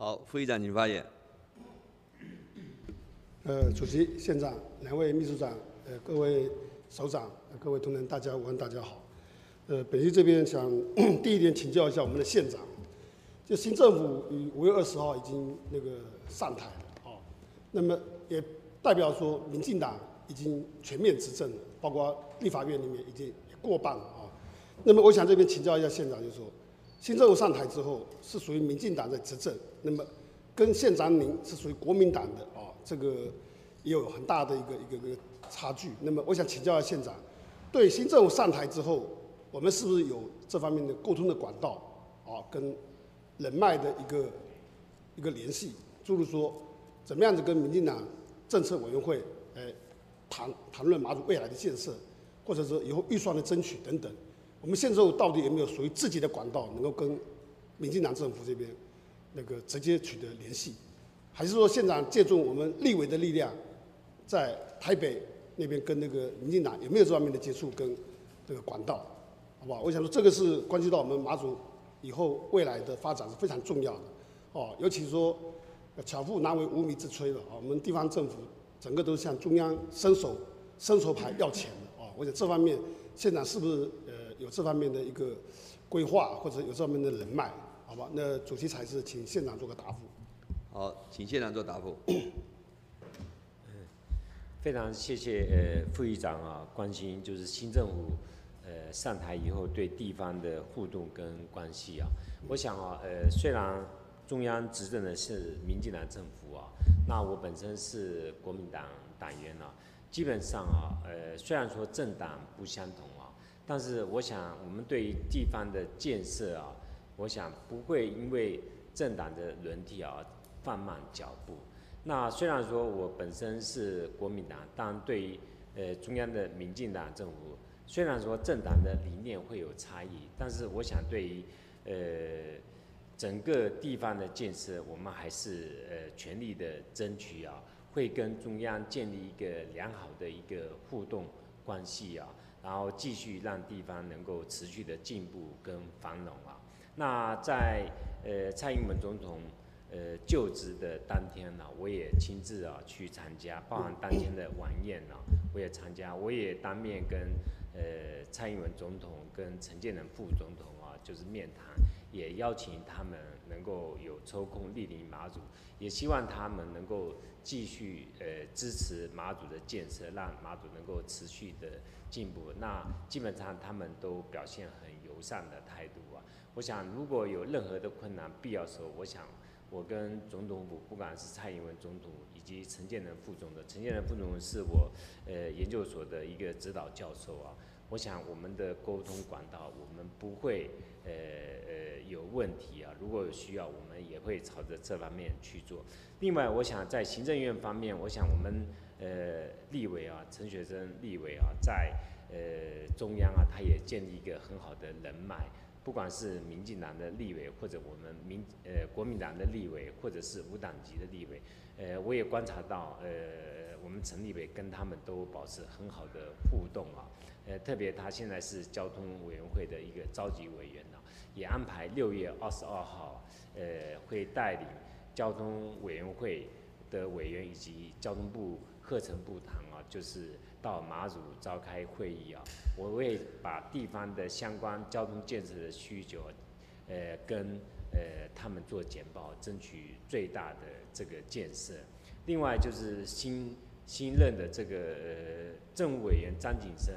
好，副议长请发言。呃，主席、县长、两位秘书长、呃，各位首长、呃各位同仁，大家午安，大家好。呃，本席这边想 第一点请教一下我们的县长，就新政府于五月二十号已经那个上台了，哦，那么也代表说民进党已经全面执政了，包括立法院里面已经过半了啊、那么我想这边请教一下县长，就是说新政府上台之后是属于民进党在执政，那么跟县长您是属于国民党的啊、这个也有很大的一个一个一个差距。那么我想请教一下县长，对新政府上台之后，我们是不是有这方面的沟通的管道啊，跟人脉的一个一个联系？诸如说，怎么样子跟民进党政策委员会，呃，谈谈论马祖未来的建设，或者说以后预算的争取等等。我们县政府到底有没有属于自己的管道，能够跟民进党政府这边那个直接取得联系？还是说县长借助我们立委的力量，在台北那边跟那个民进党有没有这方面的接触跟这个管道？好不好？我想说这个是关系到我们马祖以后未来的发展是非常重要的哦，尤其说巧妇难为无米之炊了啊，我们地方政府整个都向中央伸手伸手牌要钱的哦，我想这方面县长是不是呃有这方面的一个规划，或者有这方面的人脉？好吧，那主席才是请县长做个答复。好，请县长做答复。非常谢谢呃副议长啊关心就是新政府呃上台以后对地方的互动跟关系啊，我想啊呃虽然中央执政的是民进党政府啊，那我本身是国民党党员啊，基本上啊呃虽然说政党不相同啊，但是我想我们对于地方的建设啊，我想不会因为政党的轮替啊放慢脚步。那虽然说我本身是国民党，但对于呃中央的民进党政府，虽然说政党的理念会有差异，但是我想对于呃整个地方的建设，我们还是呃全力的争取啊，会跟中央建立一个良好的一个互动关系啊，然后继续让地方能够持续的进步跟繁荣啊。那在呃蔡英文总统。呃，就职的当天呢、我也亲自啊去参加，包含当天的晚宴呢、我也参加，我也当面跟呃蔡英文总统跟陈建仁副总统啊，就是面谈，也邀请他们能够有抽空莅临马祖，也希望他们能够继续呃支持马祖的建设，让马祖能够持续的进步。那基本上他们都表现很友善的态度啊。我想如果有任何的困难，必要时候，我想。我跟总统府，不管是蔡英文总统以及陈建仁副总的，陈建仁副总是我呃研究所的一个指导教授啊。我想我们的沟通管道，我们不会呃呃有问题啊。如果有需要，我们也会朝着这方面去做。另外，我想在行政院方面，我想我们呃立委啊，陈学生立委啊，在呃中央啊，他也建立一个很好的人脉。不管是民进党的立委，或者我们民呃国民党的立委，或者是无党籍的立委，呃，我也观察到，呃，我们陈立伟跟他们都保持很好的互动啊，呃，特别他现在是交通委员会的一个召集委员呢、也安排六月二十二号，呃，会带领交通委员会的委员以及交通部课程部堂啊，就是到马祖召开会议啊，我会把地方的相关交通建设的需求，呃，跟呃他们做简报，争取最大的这个建设。另外就是新新任的这个呃政务委员张景生，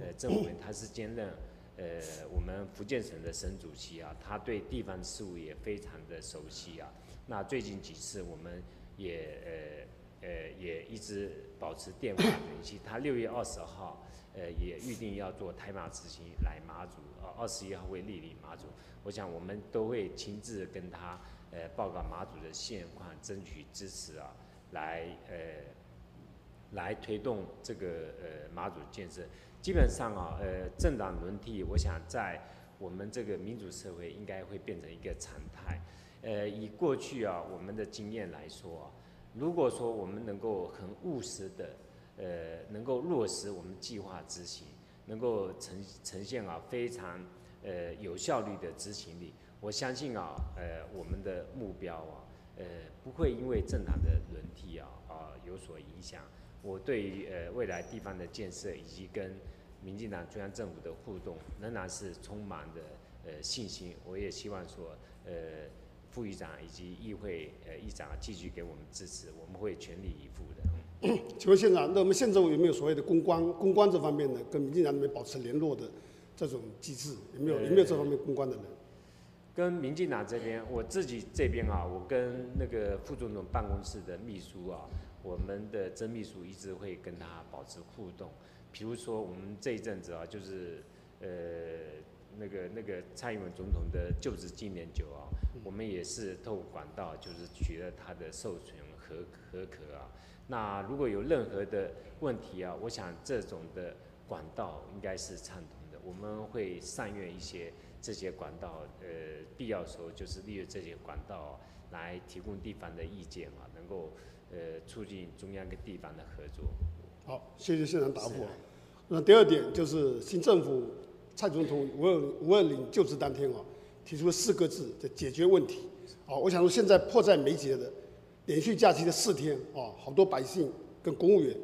呃政务委员他是兼任呃我们福建省的省主席啊，他对地方事务也非常的熟悉啊。那最近几次我们也呃。呃，也一直保持电话联系。他六月二十号，呃，也预定要做台马之行来马祖，呃，二十一号会莅临马祖。我想我们都会亲自跟他，呃，报告马祖的现况，争取支持啊，来呃，来推动这个呃马祖建设。基本上啊，呃，政党轮替，我想在我们这个民主社会应该会变成一个常态。呃，以过去啊我们的经验来说啊。如果说我们能够很务实的，呃，能够落实我们计划执行，能够呈呈现啊非常呃有效率的执行力，我相信啊，呃，我们的目标啊，呃不会因为政党的轮替啊啊有所影响。我对于呃未来地方的建设以及跟民进党中央政府的互动，仍然是充满的呃信心。我也希望说呃副议长以及议会呃议长继续给我们支持，我们会全力以赴的。请问县长，那我们县政府有没有所谓的公关公关这方面的跟民进党那边保持联络的这种机制？有没有有没有这方面公关的人？跟民进党这边，我自己这边啊，我跟那个副总统办公室的秘书啊，我们的曾秘书一直会跟他保持互动。比如说我们这一阵子啊，就是呃那个那个蔡英文总统的就职纪念酒啊，我们也是透过管道，就是取得他的授权和合可啊。那如果有任何的问题啊，我想这种的管道应该是畅通的。我们会善用一些这些管道，呃，必要时候就是利用这些管道来提供地方的意见啊，能够呃促进中央跟地方的合作。好，谢谢县长答复。那第二点就是新政府蔡总统五二五二零就职当天啊，提出了四个字的解决问题。哦，我想说现在迫在眉睫的。连续假期的四天啊，好多百姓跟公务员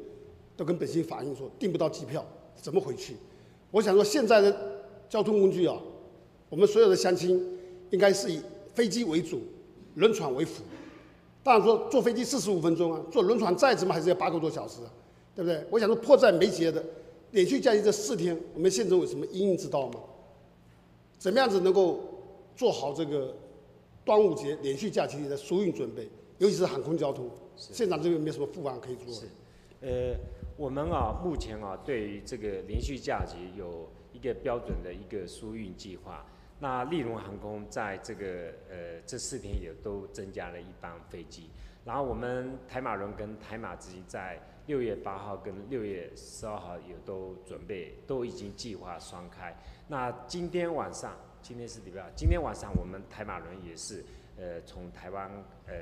都跟本县反映说订不到机票，怎么回去？我想说现在的交通工具啊，我们所有的乡亲应该是以飞机为主，轮船为辅。当然说坐飞机四十五分钟啊，坐轮船再怎么还是要八个多小时，对不对？我想说迫在眉睫的连续假期这四天，我们县政有什么应应之道吗？怎么样子能够做好这个端午节连续假期的疏运准备？尤其是航空交通，县长这边没有什么副案可以做。是，呃，我们啊，目前啊，对于这个连续假期有一个标准的一个疏运计划。那利荣航空在这个呃这四天也都增加了一班飞机。然后我们台马轮跟台马之在六月八号跟六月十二号也都准备都已经计划双开。那今天晚上，今天是礼拜二，今天晚上我们台马轮也是。呃，从台湾呃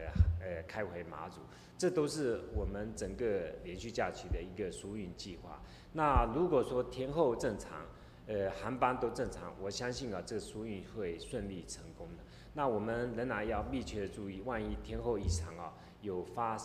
呃开回马祖，这都是我们整个连续假期的一个疏运计划。那如果说天后正常，呃航班都正常，我相信啊，这个疏运会顺利成功的。那我们仍然要密切的注意，万一天后异常啊，有发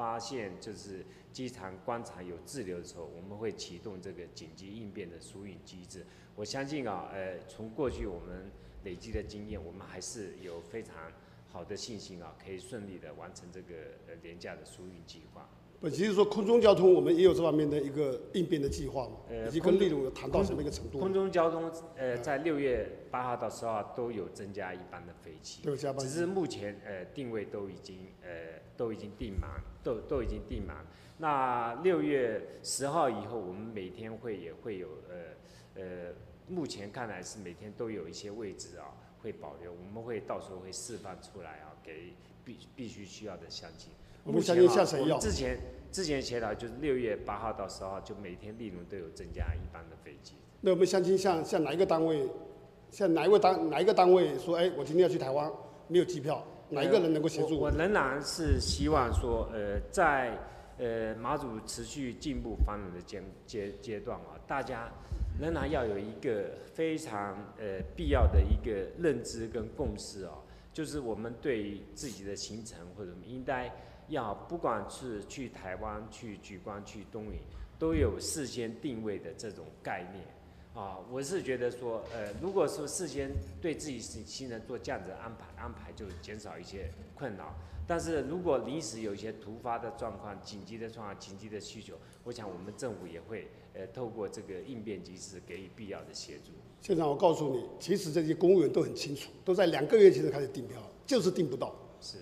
发现就是机场观察有滞留的时候，我们会启动这个紧急应变的疏运机制。我相信啊，呃，从过去我们累积的经验，我们还是有非常。好的信心啊，可以顺利的完成这个呃廉价的疏运计划。不，其实说空中交通，我们也有这方面的一个应变的计划嘛，以及跟利荣有谈到什么一个程度？空中交通呃，在六月八号到十号都有增加一班的飞机，都有加班。只是目前呃定位都已经呃都已经订满，都都已经订满。那六月十号以后，我们每天会也会有呃呃，目前看来是每天都有一些位置啊。会保留，我们会到时候会释放出来啊，给必必须需要的乡亲。我们相信下谁要？之前之前协调就是六月八号到十号，就每天利润都有增加一班的飞机。那我们相亲像像哪一个单位，像哪一位单哪一个单位说，哎，我今天要去台湾，没有机票，哪一个人能够协助？我仍然是希望说，呃，在呃马祖持续进步发展的阶阶阶段啊，大家。仍然要有一个非常呃必要的一个认知跟共识哦，就是我们对于自己的行程或者应该要不管是去台湾、去举光、去东营，都有事先定位的这种概念啊。我是觉得说，呃，如果说事先对自己行行程做这样子安排，安排就减少一些困扰。但是如果临时有一些突发的状况、紧急的状况、紧急的需求，我想我们政府也会。呃，透过这个应变机制给予必要的协助。县长，我告诉你，其实这些公务员都很清楚，都在两个月前就开始订票，就是订不到。是。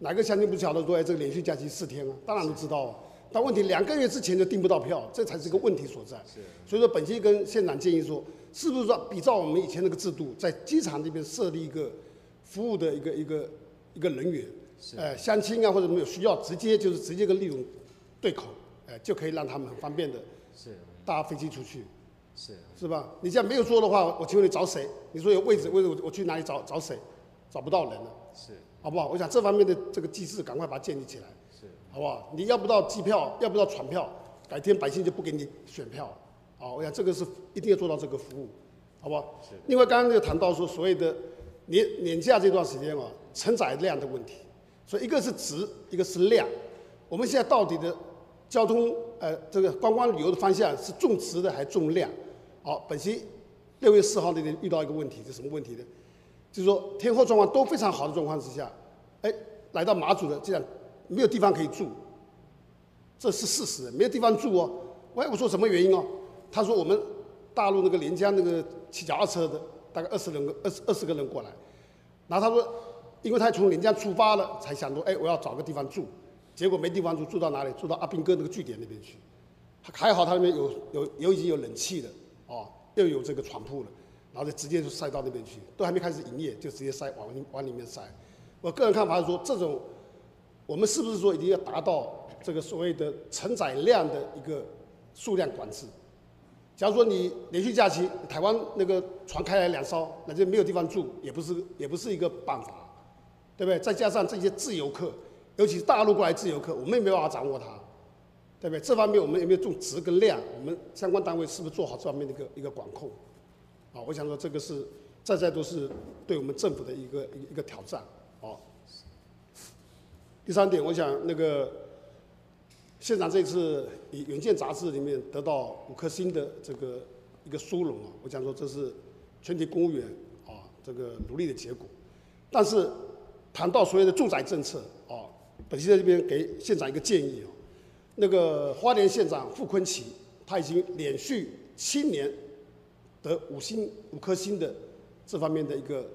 哪个乡亲不晓得说，哎，这个连续假期四天啊？当然都知道啊。但问题两个月之前就订不到票，这才是个问题所在。是。所以说，本期跟县长建议说，是不是说比照我们以前那个制度，在机场这边设立一个服务的一个一个一个人员？是。哎，相亲啊或者没有需要，直接就是直接跟利用对口，哎，就可以让他们很方便的。是搭飞机出去，是是吧？你这样没有做的话，我请问你找谁？你说有位置，位置我我去哪里找找谁？找不到人了，是好不好？我想这方面的这个机制赶快把它建立起来，是好不好？你要不到机票，要不到船票，改天百姓就不给你选票，好，我想这个是一定要做到这个服务，好不好？是。另外刚刚就谈到说所谓的年年假这段时间啊，承载量的问题，所以一个是值，一个是量。我们现在到底的交通呃这个观光旅游的方向是重值的还是重量？好，本期六月四号那天遇到一个问题，是什么问题呢？就是说天候状况都非常好的状况之下，哎，来到马祖的这样没有地方可以住，这是事实，没有地方住哦。喂，我说什么原因哦？他说我们大陆那个连江那个骑脚踏车的大概二十人二十二十个人过来，然后他说，因为他从连江出发了，才想到，哎，我要找个地方住，结果没地方住，住到哪里？住到阿兵哥那个据点那边去，还好他那边有有有已经有冷气了，哦，又有这个床铺了，然后就直接就塞到那边去，都还没开始营业就直接塞往往里面塞。我个人看法是说，这种我们是不是说一定要达到这个所谓的承载量的一个？数量管制，假如说你连续假期，台湾那个船开来两艘，那就没有地方住，也不是也不是一个办法，对不对？再加上这些自由客，尤其是大陆过来自由客，我们也没办法掌握它，对不对？这方面我们有没有重质跟量？我们相关单位是不是做好这方面的一个一个管控？啊，我想说这个是在在都是对我们政府的一个一个挑战。哦，第三点，我想那个。县长这次以《远见》杂志里面得到五颗星的这个一个殊荣啊，我想说这是全体公务员啊这个努力的结果。但是谈到所谓的住宅政策啊，本席在这边给县长一个建议啊，那个花莲县长傅昆奇他已经连续七年得五星五颗星的这方面的一个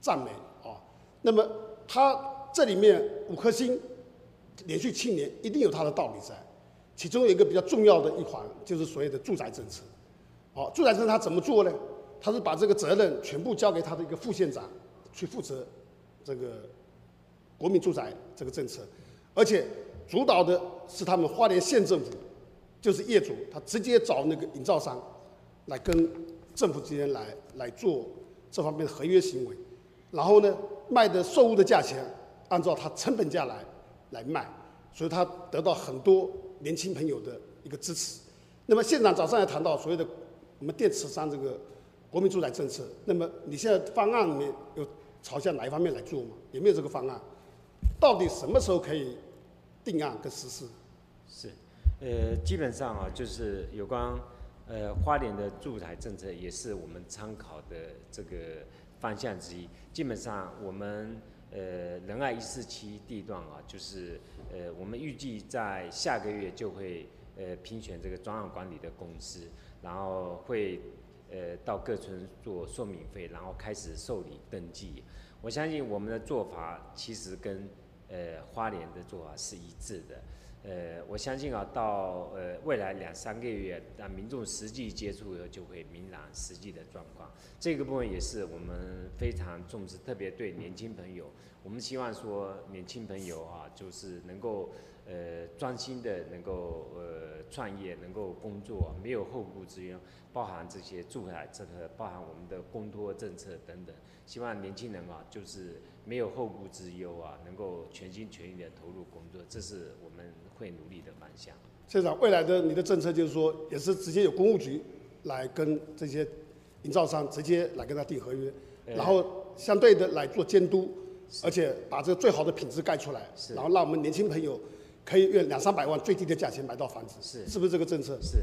赞美啊，那么他这里面五颗星。连续七年一定有它的道理在，其中有一个比较重要的一环就是所谓的住宅政策。好，住宅政策他怎么做呢？他是把这个责任全部交给他的一个副县长去负责这个国民住宅这个政策，而且主导的是他们花莲县政府，就是业主，他直接找那个营造商来跟政府之间来来做这方面的合约行为，然后呢卖的售屋的价钱按照他成本价来。来卖，所以他得到很多年轻朋友的一个支持。那么县长早上也谈到所谓的我们电池商这个国民住宅政策。那么你现在方案里面有朝向哪一方面来做吗？有没有这个方案？到底什么时候可以定案跟实施？是，呃，基本上啊，就是有关呃花莲的住宅政策，也是我们参考的这个方向之一。基本上我们。呃，仁爱一四七地段啊，就是呃，我们预计在下个月就会呃评选这个专案管理的公司，然后会呃到各村做说明会，然后开始受理登记。我相信我们的做法其实跟呃花莲的做法是一致的。呃，我相信啊，到呃未来两三个月，让民众实际接触以后，就会明朗实际的状况。这个部分也是我们非常重视，特别对年轻朋友，我们希望说年轻朋友啊，就是能够呃专心的能够呃创业，能够工作，没有后顾之忧，包含这些住宅这个，包含我们的公托政策等等，希望年轻人啊，就是没有后顾之忧啊，能够全心全意的投入工作，这是我们。会努力的方向。县长，未来的你的政策就是说，也是直接有公务局来跟这些营造商直接来跟他订合约，然后相对的来做监督，而且把这个最好的品质盖出来，然后让我们年轻朋友可以用两三百万最低的价钱买到房子，是是不是这个政策？是。